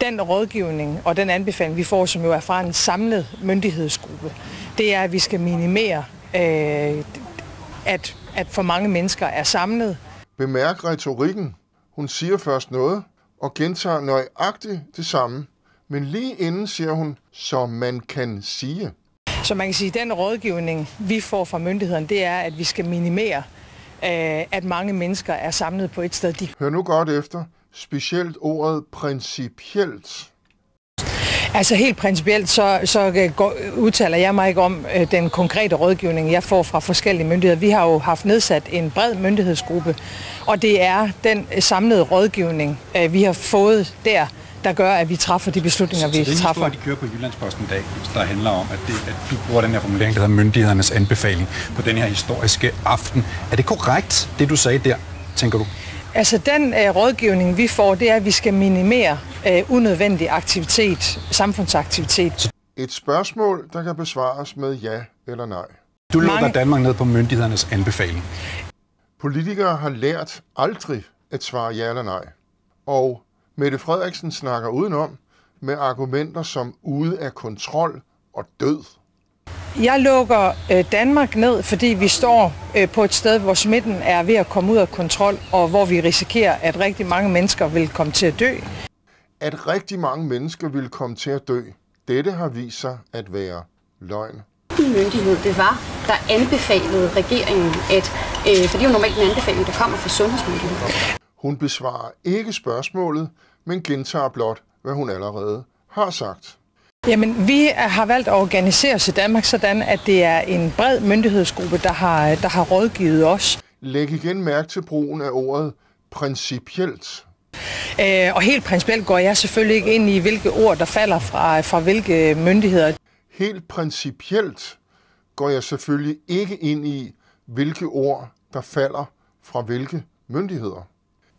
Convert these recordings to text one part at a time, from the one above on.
Den rådgivning og den anbefaling, vi får, som jo er fra en samlet myndighedsgruppe, det er, at vi skal minimere, øh, at, at for mange mennesker er samlet. Bemærk retorikken. Hun siger først noget og gentager nøjagtigt det samme. Men lige inden siger hun, så man kan sige. Så man kan sige, at den rådgivning, vi får fra myndighederne, det er, at vi skal minimere, øh, at mange mennesker er samlet på et sted. De Hør nu godt efter. Specielt ordet principielt. Altså helt principielt, så, så går, udtaler jeg mig ikke om øh, den konkrete rådgivning, jeg får fra forskellige myndigheder. Vi har jo haft nedsat en bred myndighedsgruppe, og det er den samlede rådgivning, øh, vi har fået der, der gør, at vi træffer de beslutninger, vi så det træffer. Så de kører på Jyllandsposten i dag, der handler om, at, det, at du bruger den her formulering, der hedder myndighedernes anbefaling på den her historiske aften. Er det korrekt, det du sagde der, tænker du? Altså den øh, rådgivning, vi får, det er, at vi skal minimere øh, unødvendig aktivitet, samfundsaktivitet. Et spørgsmål, der kan besvares med ja eller nej. Du lukker Mange- Danmark ned på myndighedernes anbefaling. Politikere har lært aldrig at svare ja eller nej. Og Mette Frederiksen snakker udenom med argumenter som ude af kontrol og død. Jeg lukker øh, Danmark ned, fordi vi står øh, på et sted, hvor smitten er ved at komme ud af kontrol, og hvor vi risikerer, at rigtig mange mennesker vil komme til at dø. At rigtig mange mennesker vil komme til at dø, dette har vist sig at være løgn. myndighed det var, der anbefalede regeringen, at, øh, for det er jo normalt en anbefaling, der kommer fra sundhedsmyndigheden. Hun besvarer ikke spørgsmålet, men gentager blot, hvad hun allerede har sagt. Jamen, vi har valgt at organisere os i Danmark sådan, at det er en bred myndighedsgruppe, der har, der har rådgivet os. Læg igen mærke til brugen af ordet principielt. Øh, og helt principielt går jeg selvfølgelig ikke ind i, hvilke ord, der falder fra, fra hvilke myndigheder. Helt principielt går jeg selvfølgelig ikke ind i, hvilke ord, der falder fra hvilke myndigheder.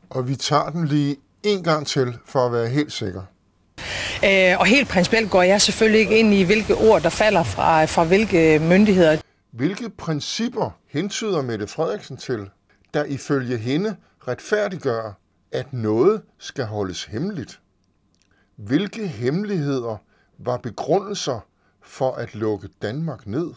Og vi tager den lige en gang til, for at være helt sikker. Øh, og helt principielt går jeg selvfølgelig ikke ind i, hvilke ord, der falder fra, fra hvilke myndigheder. Hvilke principper hentyder Mette Frederiksen til, der ifølge hende retfærdiggør, at noget skal holdes hemmeligt? Hvilke hemmeligheder var begrundelser for at lukke Danmark ned?